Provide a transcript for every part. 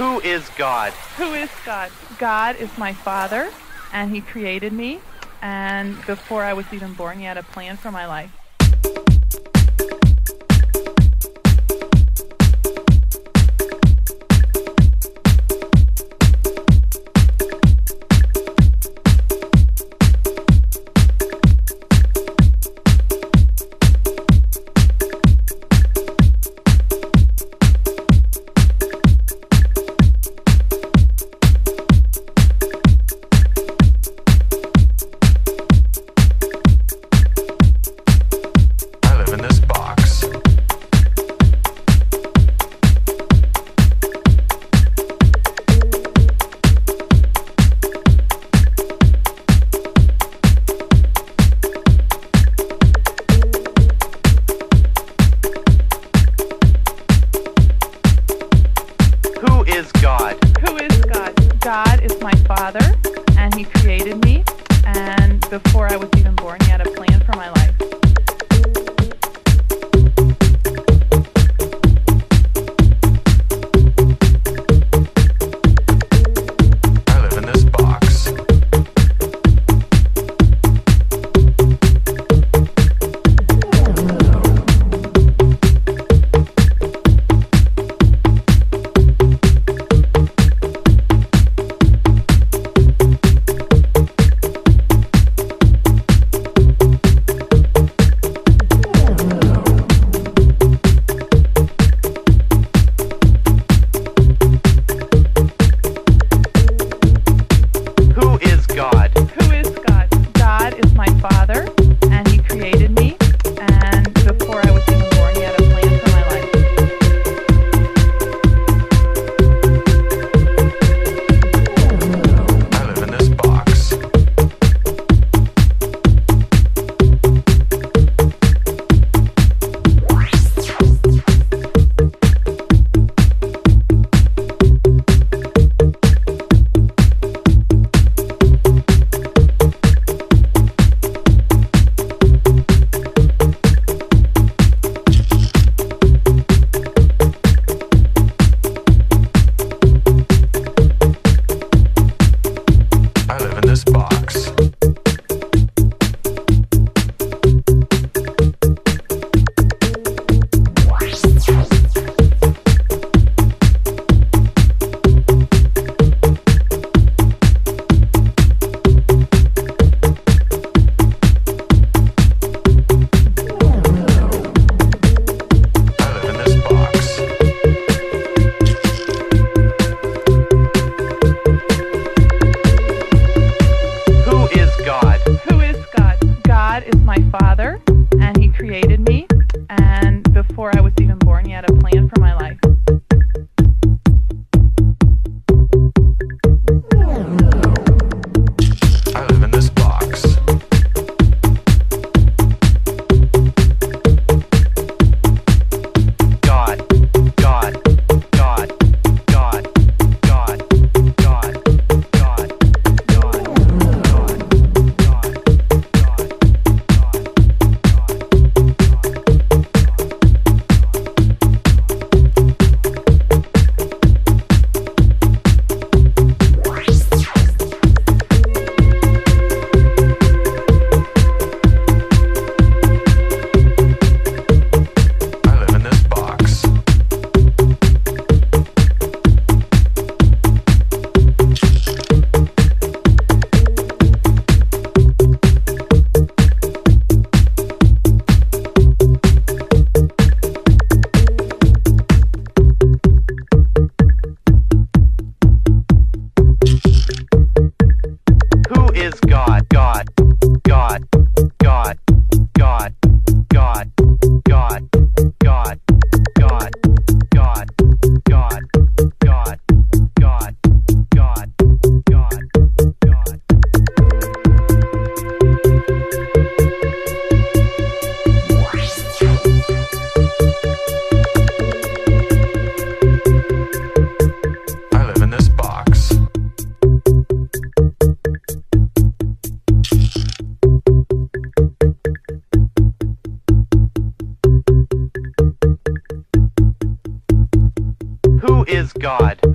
Who is God? Who is God? God is my Father, and He created me. And before I was even born, He had a plan for my life.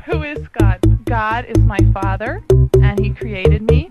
Who is God? God is my Father, and He created me.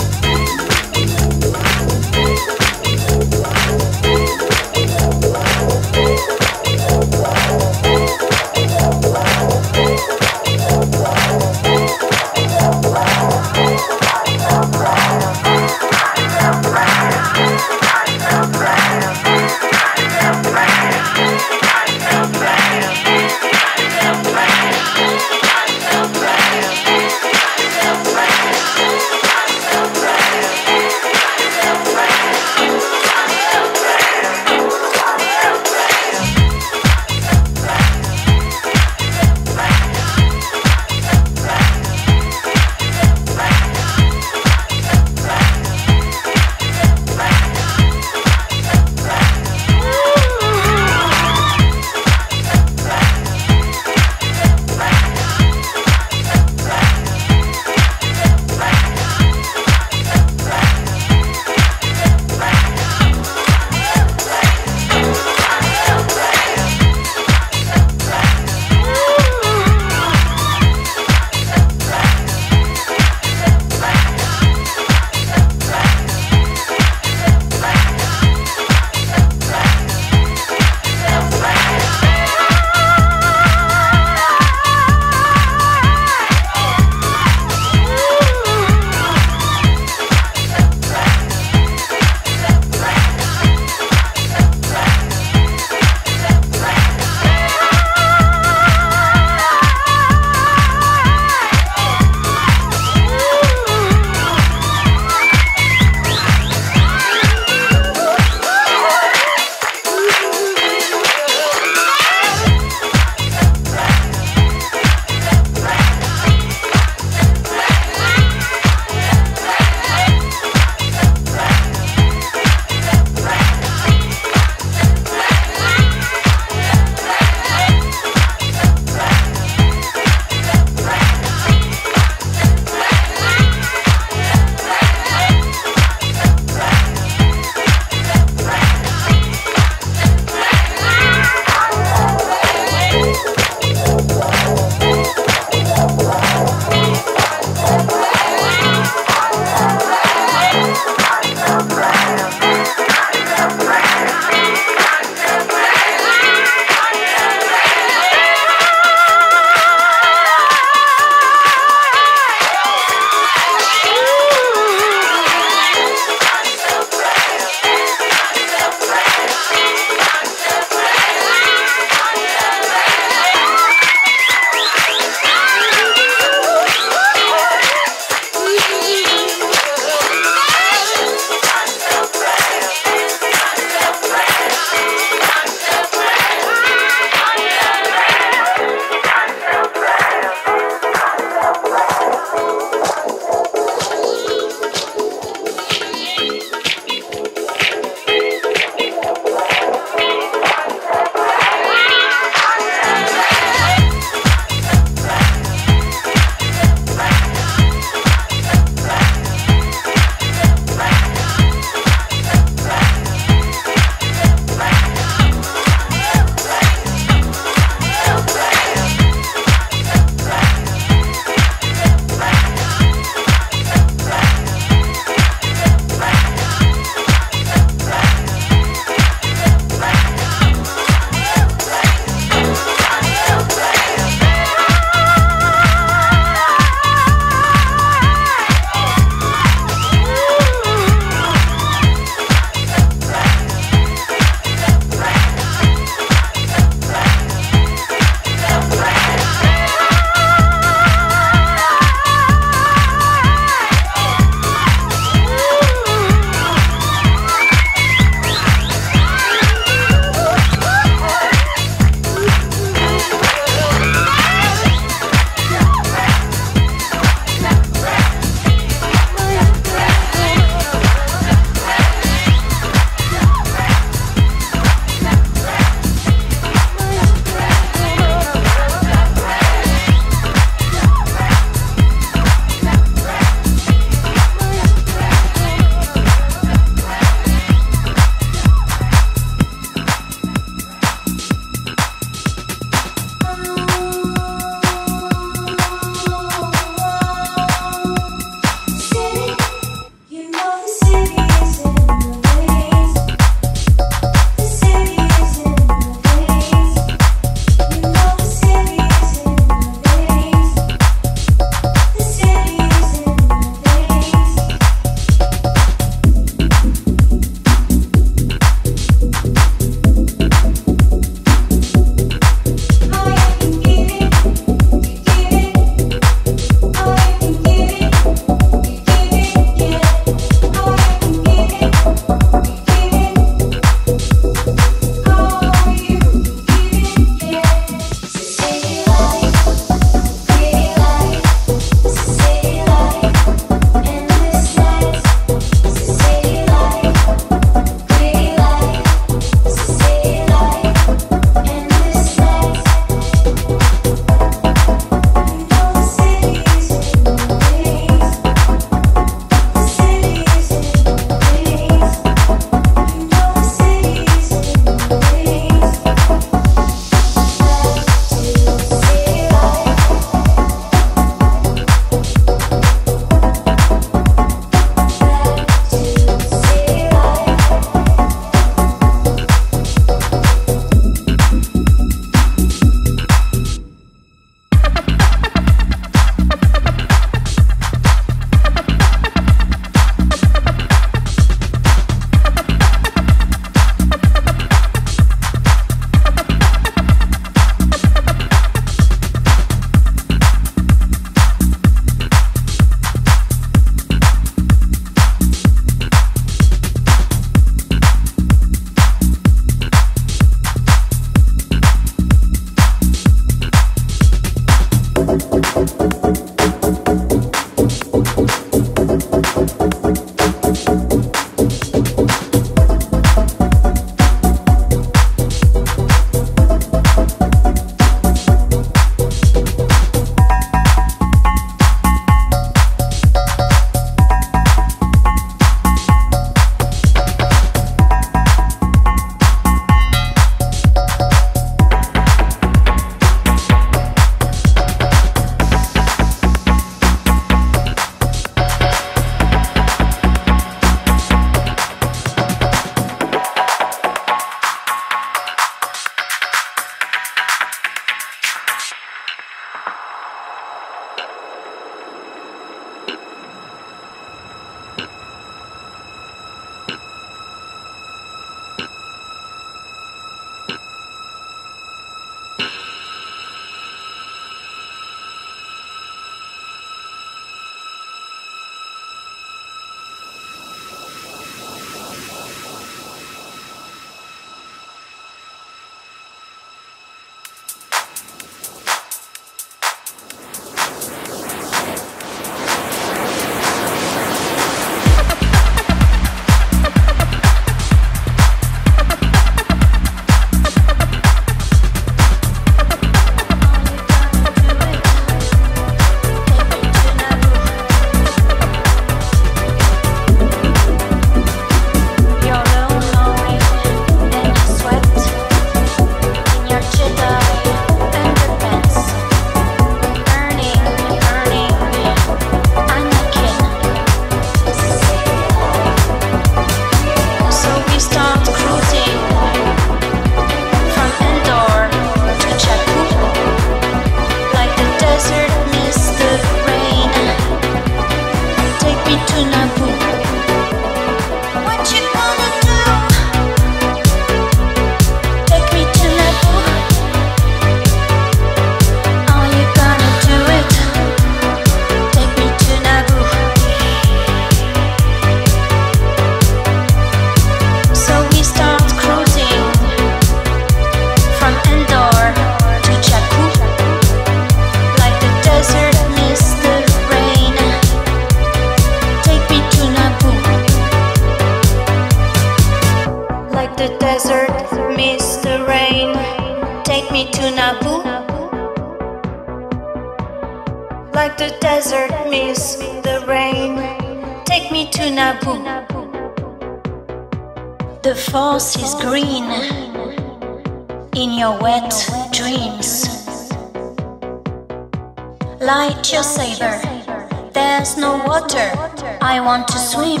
swim.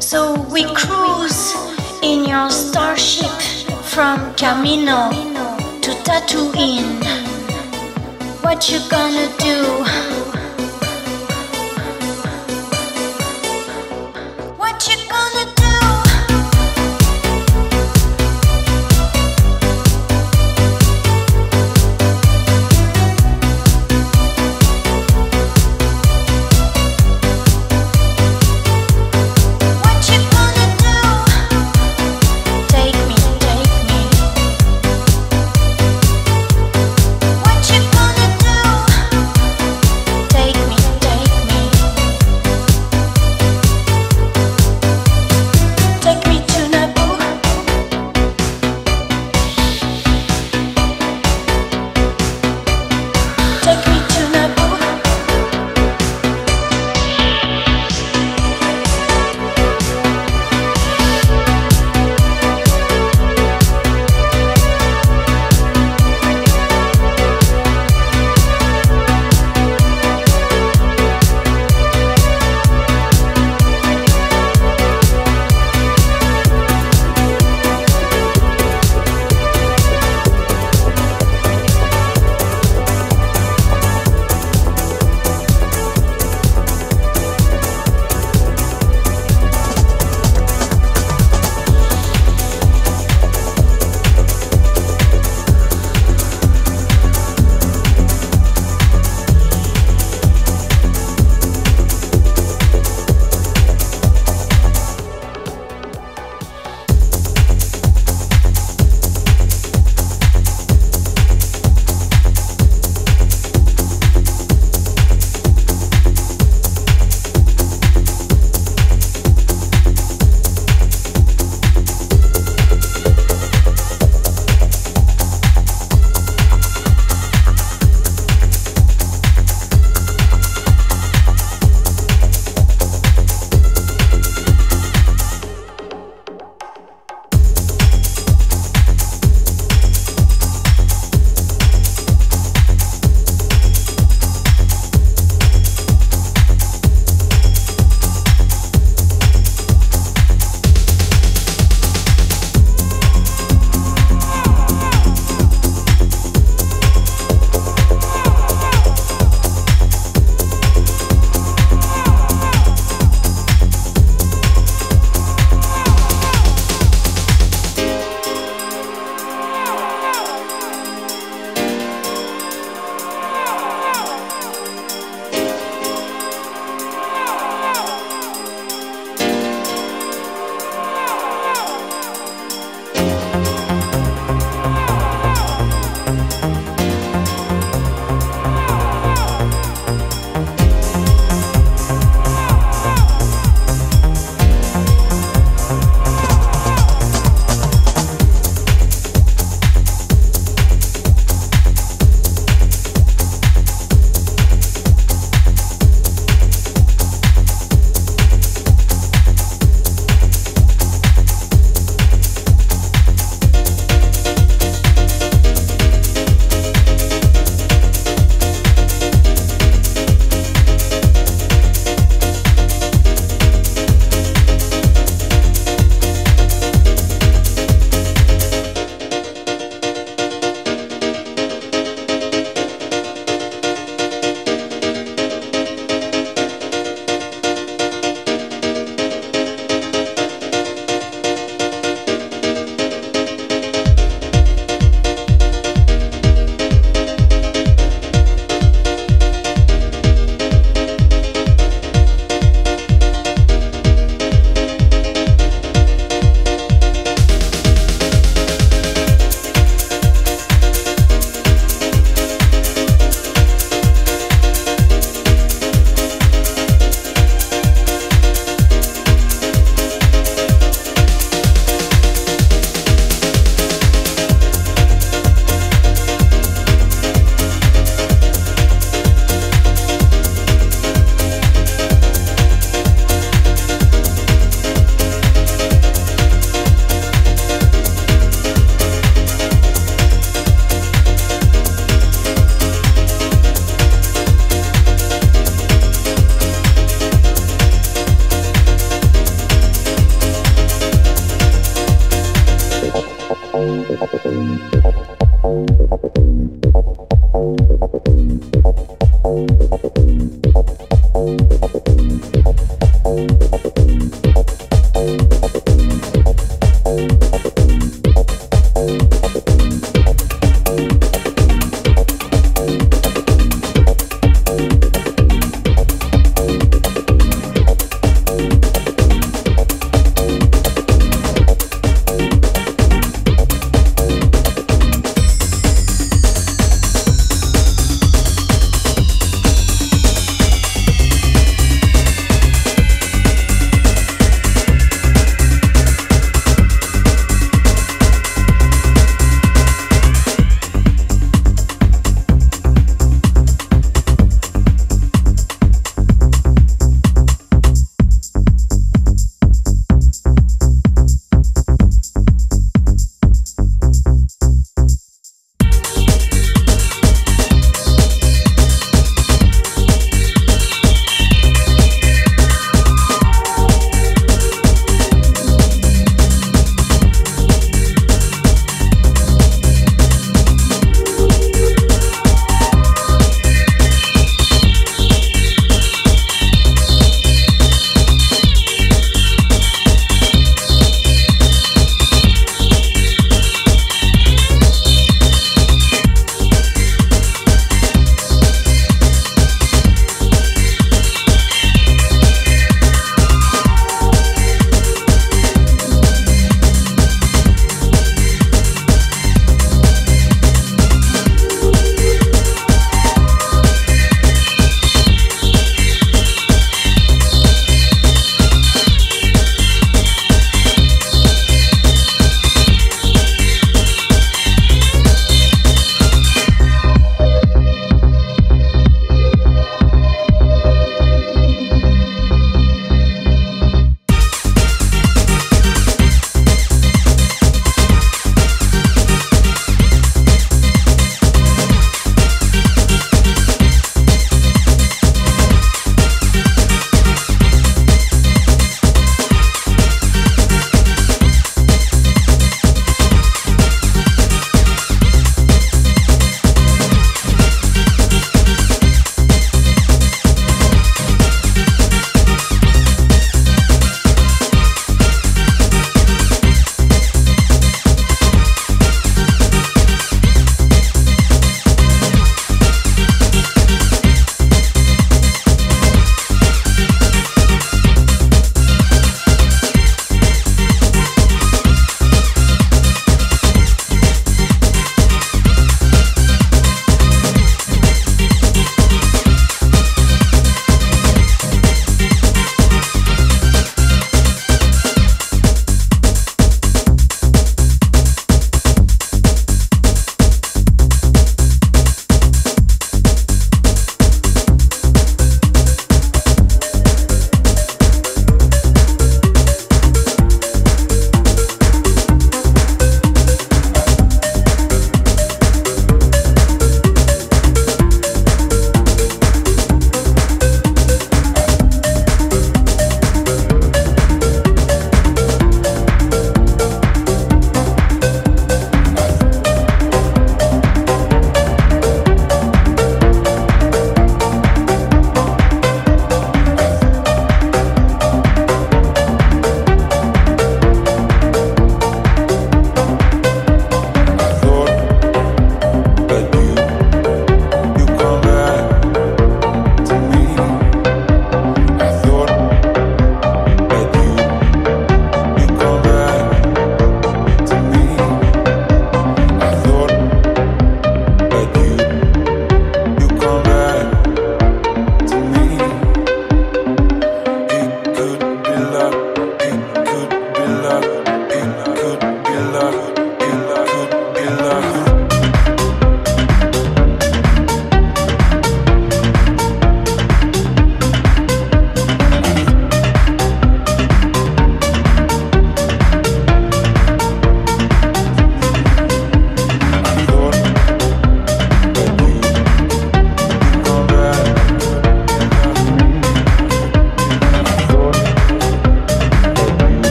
So we cruise in your starship from Kamino to Tatooine. What you gonna do?